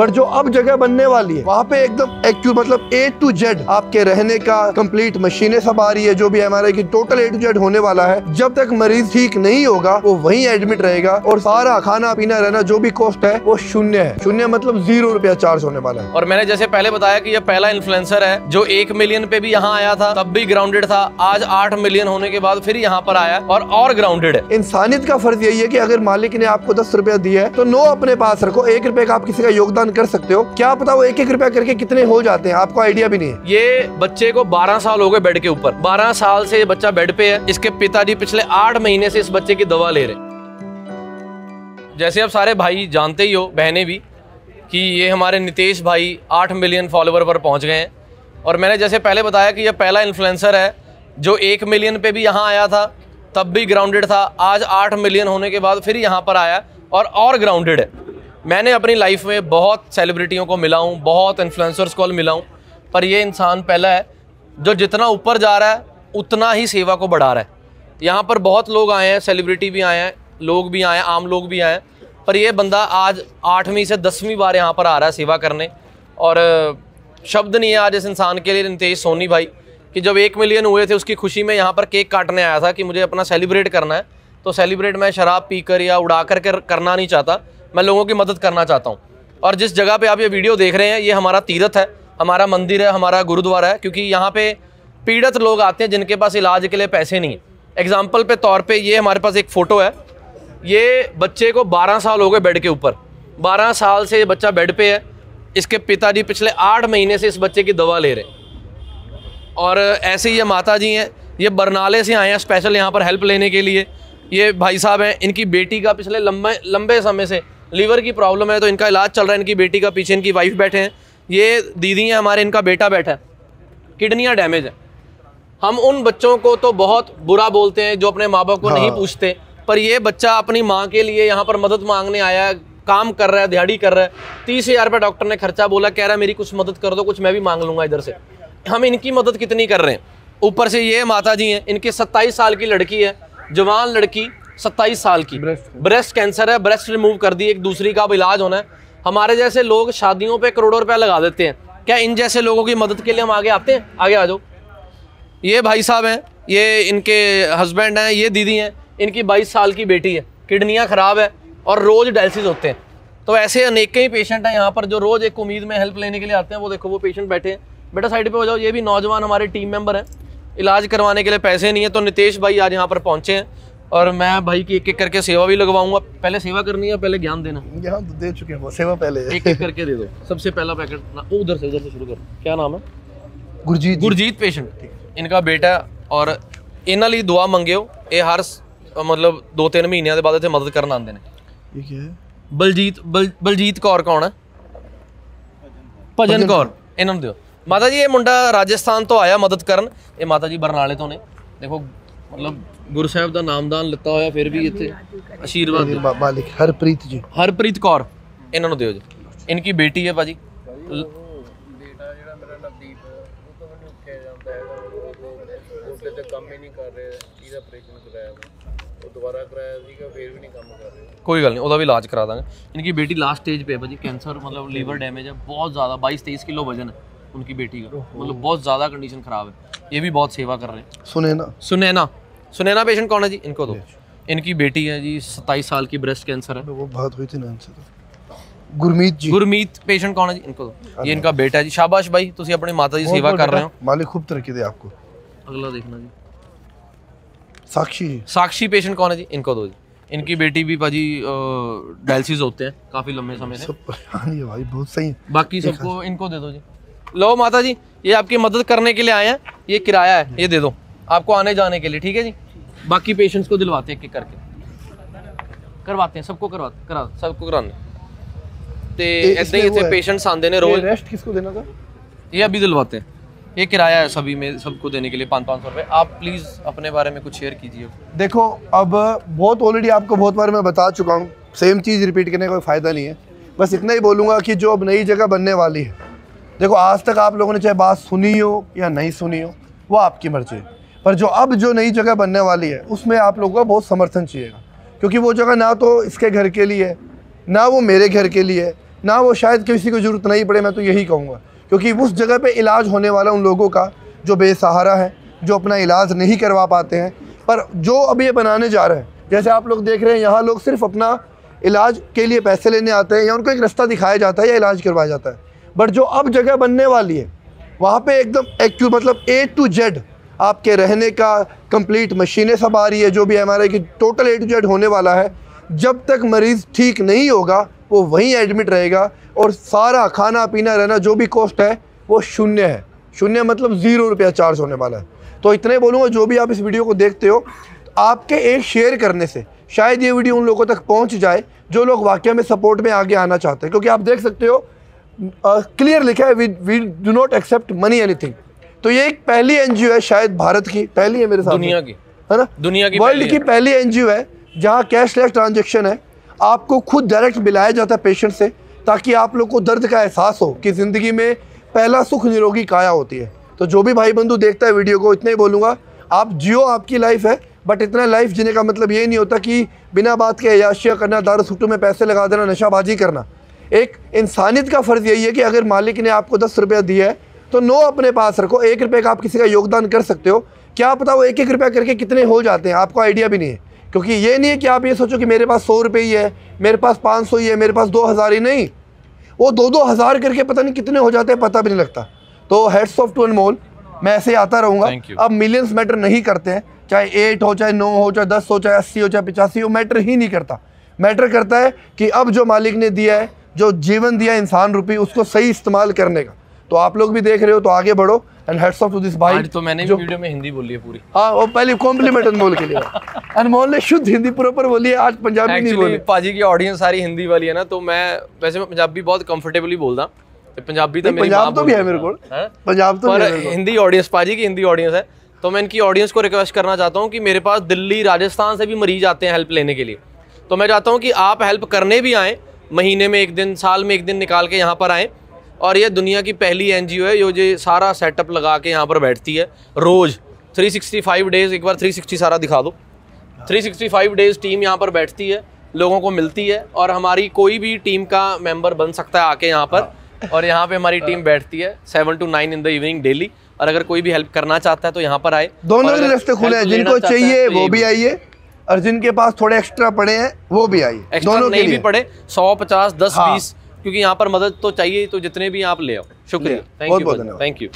But जो अब जगह बनने वाली है वहाँ पे एकदम एक्चुअल मतलब ए टू जेड आपके रहने का कंप्लीट मशीनें सब आ रही है जो भी हमारे की टोटल ए टू जेड होने वाला है। जब तक मरीज़ ठीक नहीं होगा वो वहीं एडमिट रहेगा और सारा खाना पीना रहना जो भी कॉस्ट है वो शून्य है। शून्य मतलब ज़ीरो रुपया चार्ज होने वाला है। और मैंने जैसे पहले बताया की यह पहला इन्फ्लुएंसर है जो एक मिलियन पे भी यहाँ आया था तब भी ग्राउंडेड था आज आठ मिलियन होने के बाद फिर यहाँ पर आया और और ग्राउंडेड है। इंसानियत का फ़र्ज़ यही है कि अगर मालिक ने आपको दस रुपया दिया है तो नो अपने पास रखो एक रुपए का आप किसी का योगदान कर सकते हो। क्या पता वो एक एक रुपया करके कितने हो जाते हैं, आपको आइडिया भी नहीं है। ये बच्चे को 12 साल हो गए बेड के ऊपर। 12 साल से ये बच्चा बेड पे है। इसके पिताजी पिछले आठ महीने से इस बच्चे की दवा ले रहे जैसे आप सारे भाई जानते ही हो, बहनें भी, कि ये हमारे नितेश भाई आठ मिलियन फॉलोवर पर पहुँच गए हैं। और मैंने जैसे पहले बताया कि ये पहला इन्फ्लुएंसर है, जो एक मिलियन पे भी यहाँ आया था, तब भी ग्राउंडेड था। आज आठ मिलियन होने के बाद फिर यहाँ पर आया और और ग्राउंडेड है। मैंने अपनी लाइफ में बहुत सेलिब्रिटियों को मिला हूँ, बहुत इन्फ्लुएंसर्स को मिला हूँ, पर ये इंसान पहला है जो जितना ऊपर जा रहा है, उतना ही सेवा को बढ़ा रहा है। यहाँ पर बहुत लोग आए हैं सेलिब्रिटी भी आए हैं, लोग भी आए हैं, आम लोग भी आए हैं, पर ये बंदा आज आठवीं से दसवीं बार यहाँ पर आ रहा है सेवा करने। और शब्द नहीं है आज इस इंसान के लिए नितेश सोनी भाई, कि जब एक मिलियन हुए थे, उसकी खुशी में यहाँ पर केक काटने आया था कि मुझे अपना सेलिब्रेट करना है। तो सेलिब्रेट मैं शराब पीकर या उड़ा कर कर, करना नहीं चाहता मैं लोगों की मदद करना चाहता हूँ। और जिस जगह पे आप ये वीडियो देख रहे हैं, ये हमारा तीर्थ है, हमारा मंदिर है, हमारा गुरुद्वारा है, क्योंकि यहाँ पे पीड़ित लोग आते हैं जिनके पास इलाज के लिए पैसे नहीं है। एग्ज़ाम्पल पे तौर पे ये हमारे पास एक फ़ोटो है। ये बच्चे को 12 साल हो गए बेड के ऊपर। 12 साल से ये बच्चा बेड पे है। इसके पिताजी पिछले आठ महीने से इस बच्चे की दवा ले रहे और ऐसे ही ये माता जी हैं। ये बरनाले से आए हैं स्पेशल यहाँ पर हेल्प लेने के लिए। ये भाई साहब हैं, इनकी बेटी का पिछले लंबे लंबे समय से लीवर की प्रॉब्लम है तो इनका इलाज चल रहा है इनकी बेटी का पीछे इनकी वाइफ बैठे हैं। ये दीदी हैं हमारे इनका बेटा बैठा है। किडनियाँ डैमेज है। हम उन बच्चों को तो बहुत बुरा बोलते हैं जो अपने माँ बाप को हाँ। नहीं पूछते। पर ये बच्चा अपनी माँ के लिए यहाँ पर मदद मांगने आया है काम कर रहा है दिहाड़ी कर रहा है। तीस हज़ार रुपये डॉक्टर ने खर्चा बोला कह रहा है मेरी कुछ मदद कर दो कुछ मैं भी मांग लूँगा इधर से। हम इनकी मदद कितनी कर रहे हैं? ऊपर से ये माता जी हैं इनकी सत्ताईस साल की लड़की है जवान लड़की। सत्ताईस साल की। ब्रेस्ट कैंसर है ब्रेस्ट रिमूव कर दी एक दूसरी का अब इलाज होना है। हमारे जैसे लोग शादियों पे करोड़ों रुपया लगा देते हैं। क्या इन जैसे लोगों की मदद के लिए हम आगे आते हैं? आगे आ जाओ। ये भाई साहब हैं ये इनके हस्बैंड हैं ये दीदी हैं इनकी 22 साल की बेटी है। किडनियाँ ख़राब है और रोज़ डायलिसिस होते हैं। तो ऐसे अनेक ही पेशेंट हैं यहाँ पर जो रोज़ एक उम्मीद में हेल्प लेने के लिए आते हैं। वो देखो वो पेशेंट बैठे हैं। बेटा साइड पे हो जाओ ये भी नौजवान हमारे टीम मेंबर हैं। इलाज करवाने के लिए पैसे नहीं है तो नितेश भाई आज यहाँ पर पहुँचे हैं। और मैं भाई की एक एक करके सेवा भी लगवाऊंगा पहले सेवा करनी है पहले ज्ञान देना यहाँ तो दे चुके हैं वो सेवा पहले है एक एक करके दे दो सबसे पहला पैकेट ना उधर से उधर से शुरू करो क्या नाम है गुरजीत जी। ਗੁਰਜੀਤ ਪੇਸ਼ੈਂਟ ਇਨਕਾ ਬੇਟਾ ਔਰ ਇਹਨਾਂ ਲਈ ਦੁਆ ਮੰਗਿਓ ਇਹ ਹਰ ਸ- ਮਤਲਬ 2-3 ਮਹੀਨਿਆਂ ਦੇ ਬਾਅਦ ਇੱਥੇ ਮਦਦ ਕਰਨ ਆਉਂਦੇ ਨੇ ये क्या है ਬਲਜੀਤ ਬਲ- ਬਲਜੀਤ ਕੌਰ ਕੌਣ ਹੈ ਭਜਨ ਕੌਰ ਇਹਨਾਂ ਨੂੰ ਦਿਓ ਮਾਤਾ ਜੀ ਇਹ ਮੁੰਡਾ ਰਾਜਸਥਾਨ ਤੋਂ ਆਇਆ ਮਦਦ ਕਰਨ ਇਹ ਮਾਤਾ ਜੀ ਬਰਨਾਲੇ ਤੋਂ ਨੇ ਦੇਖੋ ਮਤਲਬ ਗੁਰੂ ਸਾਹਿਬ ਦਾ ਨਾਮਦਾਨ ਲਿੱਤਾ ਹੋਇਆ ਫਿਰ ਵੀ ਇੱਥੇ ਆਸ਼ੀਰਵਾਦ ਦਿਓ मा- मालिक हरप्रीत जी ਹਰਪ੍ਰੀਤ ਕੌਰ ਇਹਨਾਂ ਨੂੰ ਦਿਓ ਜੀ ਇਨਕੀ ਬੇਟੀ ਹੈ ਭਾਜੀ ਲ- ਬੇਟਾ ਜਿਹੜਾ ਮੇਰਾ ਨਵਦੀਪ ਉਹ ਤੋਂ ਵੀ ਨਹੀਂ ਉੱਠਿਆ ਜਾਂਦਾ ਹੈਗਾ ਉਹ ਗੋਡੇ ਤੇ ਕੰਮ ਹੀ ਨਹੀਂ ਕਰ ਰਿਹਾ ਇਹਦਾ ਆਪਰੇਸ਼ਨ ਕਰਾਇਆ ਵਾ। ਉਹ ਦੁਬਾਰਾ ਕਰਾਇਆ ਸੀਗਾ ਫਿਰ ਵੀ ਨਹੀਂ ਕੰਮ ਕਰ ਰਿਹਾ कोई गल नहीं ਉਹਦਾ भी इलाज करा ਦਾਂਗੇ इनकी बेटी लास्ट स्टेज पे है भाजी कैंसर मतलब लीवर डैमेज है बहुत ज़्यादा बाईस तेईस किलो वजन है उनकी बेटी का मतलब बहुत ज़्यादा कंडीशन ख़राब है ये भी बहुत सेवा कर रहे हैं सुने ना सुनैना सुनैना पेशेंट कौन है जी? इनको दो। इनकी बेटी है जी सताईस साल की ब्रेस्ट कैंसर है। वो बात हुई थी ना इनसे तो। गुरमीत जी। गुरमीत पेशेंट कौन है जी? इनको दो। ये इनका बेटा है जी। शाबाश भाई तुम अपनी माता जी सेवा कर रहे हो। मालिक खूब तरक्की दे आपको। अगला देखना जी। साक्षी साक्षी पेशेंट कौन है जी? इनको दो जी। इनकी बेटी भी भाजी डायलिसिस होते हैं काफ़ी लंबे समय से। परेशानी है भाई बहुत सही है। बाकी सबको इनको दे दो जी। लो माता जी ये आपकी मदद करने के लिए आए हैं ये किराया है ये दे दो। आपको आने जाने के लिए ठीक है जी? बाकी पेशेंट्स को दिलवाते हैं एक करके। करवाते हैं सबको ਕੋ करा सबको कराने। ते ऐसे ही ऐसे पेशेंट्स ਇੱਥੇ ने रोज रेस्ट किसको देना था? ये अभी दिलवाते हैं। ये किराया है सभी में सबको देने के लिए पाँच पाँच सौ रुपये आप प्लीज़ अपने बारे में कुछ शेयर कीजिए। देखो अब बहुत ऑलरेडी आपको बहुत बार मैं बता चुका हूँ सेम चीज़ रिपीट करने का कोई फ़ायदा नहीं है। बस इतना ही बोलूँगा कि जो अब नई जगह बनने वाली है। देखो आज तक आप लोगों ने चाहे बात सुनी हो या नहीं सुनी हो वो आपकी मर्ज़ी है। पर जो अब जो नई जगह बनने वाली है, उसमें आप लोगों का बहुत समर्थन चाहिएगा। क्योंकि वो जगह ना तो इसके घर के लिए, ना वो मेरे घर के लिए, ना वो शायद किसी को ज़रूरत नहीं पड़े, मैं तो यही कहूँगा। क्योंकि उस जगह पे इलाज होने वाला उन लोगों का, जो बेसहारा है, जो अपना इलाज नहीं करवा पाते हैं, पर जो अब ये बनाने जा रहे हैं, जैसे आप लोग देख रहे हैं, यहाँ लोग सिर्फ़ अपना इलाज के लिए पैसे लेने आते हैं, या उनको एक रास्ता दिखाया जाता है, या इलाज करवाया जाता है। बट जो अब जगह बनने वाली है, वहाँ पे एकदम एक्यू मतलब ए टू जेड आपके रहने का कंप्लीट मशीनें सब आ रही है, जो भी एम की टोटल ए टू जेड होने वाला है। जब तक मरीज़ ठीक नहीं होगा, वो वहीं एडमिट रहेगा और सारा खाना, पीना, रहना, जो भी कॉस्ट है, वो शून्य है। शून्य मतलब ज़ीरो रुपया चार्ज होने वाला है। तो इतने बोलूँगा, जो भी आप इस वीडियो को देखते हो, आपके एक शेयर करने से, शायद ये वीडियो उन लोगों तक पहुँच जाए, जो लोग वाकई में सपोर्ट में आगे आना चाहते हैं। क्योंकि आप देख सकते हो क्लियर लिखा है we do not accept money anything तो ये एक पहली एनजीओ है शायद भारत की पहली है मेरे साथ दुनिया की। है ना? दुनिया की वर्ल्ड पहली की। पहली एनजीओ है जहाँ कैशलेस ट्रांजेक्शन है। आपको खुद डायरेक्ट मिलाया जाता है पेशेंट से ताकि आप लोग को दर्द का एहसास हो कि ज़िंदगी में पहला सुख निरोगी काया होती है। तो जो भी भाई बंधु देखता है वीडियो को इतना ही बोलूँगा आप जियो आपकी लाइफ है बट इतना लाइफ जीने का मतलब ये नहीं होता कि बिना बात के अयाशिया करना दारू सुट्टू में पैसे लगा देना नशाबाजी करना। एक इंसानियत का फ़र्ज़ यही है कि अगर मालिक ने आपको दस रुपया दिया है तो नो अपने पास रखो एक रुपये का आप किसी का योगदान कर सकते हो। क्या पता वो एक एक रुपया करके कितने हो जाते हैं? आपको आइडिया भी नहीं है। क्योंकि ये नहीं है कि आप ये सोचो कि मेरे पास सौ रुपये ही है मेरे पास पाँच सौ ही है मेरे पास दो हज़ार ही नहीं। वो दो दो हज़ार करके पता नहीं कितने हो जाते हैं पता भी नहीं लगता। तो हेड्स ऑफ़ टू अनमोल मैं ऐसे ही आता रहूँगा। अब मिलियंस मैटर नहीं करते हैं। चाहे एट हो चाहे नौ हो चाहे दस हो चाहे अस्सी हो चाहे पिचासी हो मैटर ही नहीं करता। मैटर करता है कि अब जो मालिक ने दिया है जो जीवन दिया इंसान रूपी उसको सही इस्तेमाल करने का। तो आप लोग भी देख रहे हो तो आगे बढ़ो and hats off to this भाई तो मैंने जो वीडियो में हिंदी बोली है पूरी। हाँ वो पहले कॉम्प्लीमेंट अनमोल के लिए। अनमोल ने शुद्ध हिंदी प्रॉपर बोली है आज पंजाबी नहीं बोली। पाजी की ऑडियंस सारी हिंदी वाली है ना तो मैं वैसे मैं पंजाबी बहुत कंफर्टेबली बोलता। तो पंजाबी तो, तो हाँ? पंजाब तो भी है मेरे को। पंजाब तो हिंदी ऑडियंस पाजी की हिंदी ऑडियंस है। तो मैं इनकी ऑडियंस को रिक्वेस्ट करना चाहता हूँ कि मेरे पास दिल्ली राजस्थान से भी मरीज़ आते हैं हेल्प लेने के लिए। तो मैं चाहता हूँ कि आप हेल्प करने भी आएँ महीने में एक दिन साल में एक दिन निकाल के यहाँ पर आएँ। और ये दुनिया की पहली एनजीओ है जो ये सारा सेटअप लगा के यहाँ पर बैठती है। रोज़ 365 डेज़ एक बार 360 सारा दिखा दो। 365 डेज़ टीम यहाँ पर बैठती है लोगों को मिलती है और हमारी कोई भी टीम का मेंबर बन सकता है आके यहाँ पर। और यहाँ पे हमारी टीम बैठती है seven to nine in the evening daily और अगर कोई भी हेल्प करना चाहता है तो यहाँ पर आए। दोनों ही रास्ते खुले हैं जिनको है चाहिए तो वो भी आइए और जिनके पास थोड़े एक्स्ट्रा पड़े हैं वो भी आइए। दोनों के नहीं भी पड़े सौ पचास दस हाँ। बीस क्योंकि यहाँ पर मदद तो चाहिए तो जितने भी आप ले आओ। शुक्रिया। Thank you thank you